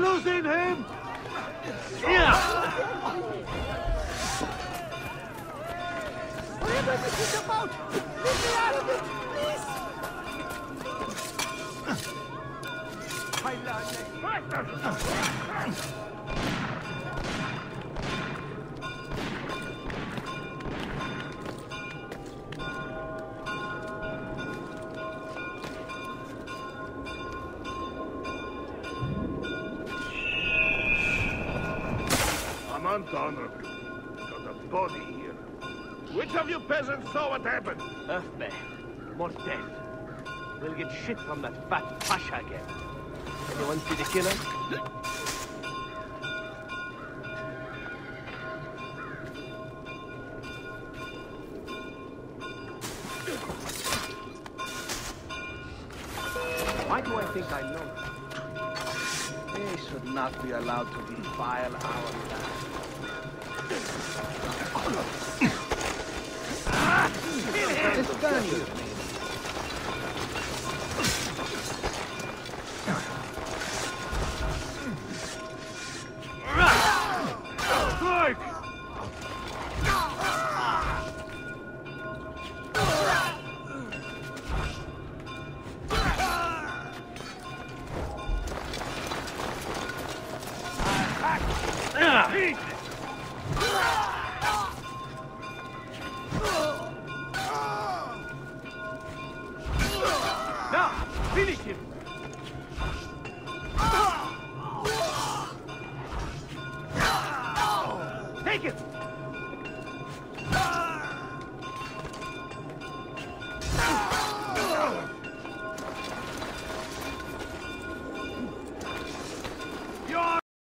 losing him! Yeah! Whatever this is about, leave me out of it, please. I'm unhonorable. Got a body here. Which of you peasants saw what happened? Earthman, more death. We'll get shit from that fat Pasha again. Anyone see the killer? Why do I think I know? Should not be allowed to defile our land. Stand with Now, finish! Take it!